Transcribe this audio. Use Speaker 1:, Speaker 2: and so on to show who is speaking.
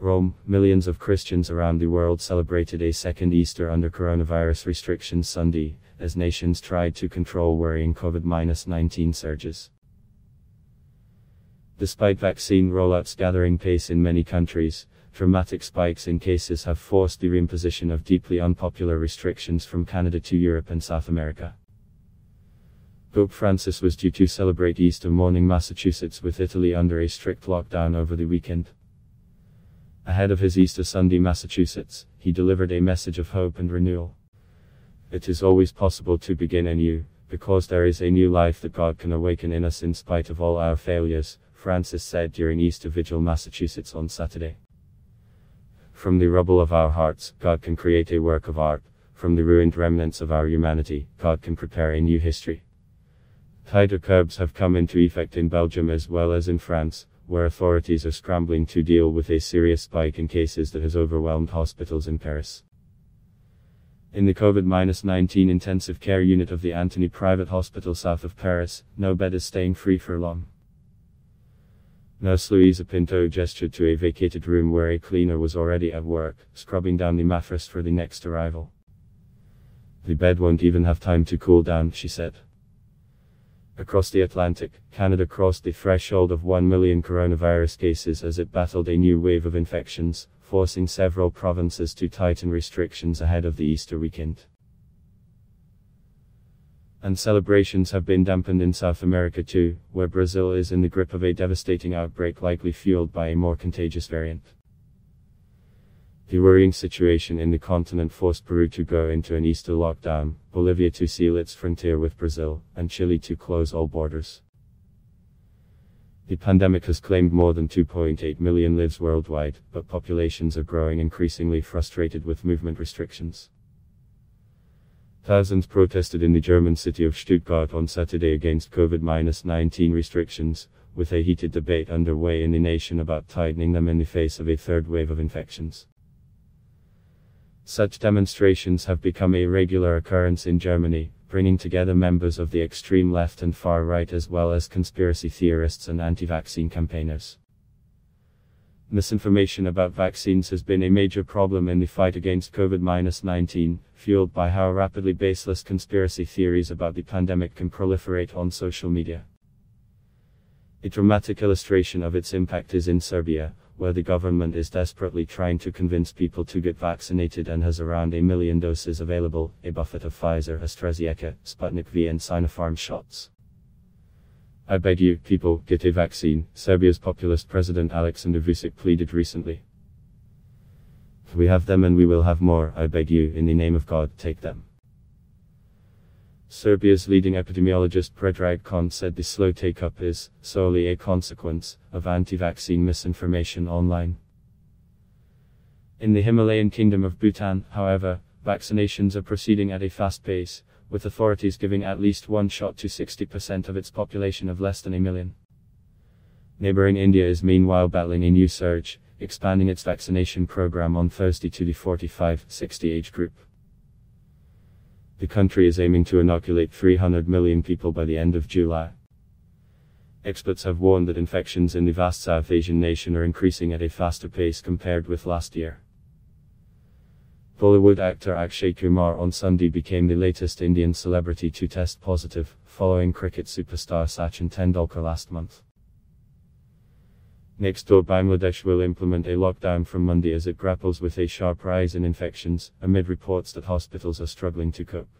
Speaker 1: Rome, millions of Christians around the world celebrated a second Easter under coronavirus restrictions Sunday, as nations tried to control worrying COVID 19 surges. Despite vaccine rollouts gathering pace in many countries, dramatic spikes in cases have forced the reimposition of deeply unpopular restrictions from Canada to Europe and South America. Pope Francis was due to celebrate Easter morning Mass with Italy under a strict lockdown over the weekend. Ahead of his Easter Sunday Mass, he delivered a message of hope and renewal. It is always possible to begin anew, because there is a new life that God can awaken in us in spite of all our failures, Francis said during Easter Vigil Mass on Saturday. From the rubble of our hearts, God can create a work of art. From the ruined remnants of our humanity, God can prepare a new history. Tighter curbs have come into effect in Belgium as well as in France, where authorities are scrambling to deal with a serious spike in cases that has overwhelmed hospitals in Paris. In the COVID 19 intensive care unit of the Antony Private Hospital south of Paris, no bed is staying free for long. Nurse Louisa Pinto gestured to a vacated room where a cleaner was already at work, scrubbing down the mattress for the next arrival. The bed won't even have time to cool down, she said. Across the Atlantic, Canada crossed the threshold of 1 million coronavirus cases as it battled a new wave of infections, forcing several provinces to tighten restrictions ahead of the Easter weekend. And celebrations have been dampened in South America too, where Brazil is in the grip of a devastating outbreak likely fueled by a more contagious variant. The worrying situation in the continent forced Peru to go into an Easter lockdown, Bolivia to seal its frontier with Brazil, and Chile to close all borders. The pandemic has claimed more than 2.8 million lives worldwide, but populations are growing increasingly frustrated with movement restrictions. Thousands protested in the German city of Stuttgart on Saturday against COVID 19 restrictions, with a heated debate underway in the nation about tightening them in the face of a third wave of infections. Such demonstrations have become a regular occurrence in Germany, bringing together members of the extreme left and far right as well as conspiracy theorists and anti vaccine campaigners. Misinformation about vaccines has been a major problem in the fight against COVID 19, fueled by how rapidly baseless conspiracy theories about the pandemic can proliferate on social media. A dramatic illustration of its impact is in Serbia, where the government is desperately trying to convince people to get vaccinated and has around a million doses available, a buffet of Pfizer, AstraZeneca, Sputnik V and Sinopharm shots. I beg you, people, get a vaccine, Serbia's populist president Aleksandar Vucic pleaded recently. We have them and we will have more, I beg you, in the name of God, take them. Serbia's leading epidemiologist Predrag Kon said the slow take up is solely a consequence of anti vaccine misinformation online. In the Himalayan kingdom of Bhutan, however, vaccinations are proceeding at a fast pace, with authorities giving at least one shot to 60% of its population of less than a million. Neighboring India is meanwhile battling a new surge, expanding its vaccination program on Thursday to the 45 60 age group. The country is aiming to inoculate 300 million people by the end of July. Experts have warned that infections in the vast South Asian nation are increasing at a faster pace compared with last year. Bollywood actor Akshay Kumar on Sunday became the latest Indian celebrity to test positive, following cricket superstar Sachin Tendulkar last month. Next door Bangladesh will implement a lockdown from Monday as it grapples with a sharp rise in infections, amid reports that hospitals are struggling to cope.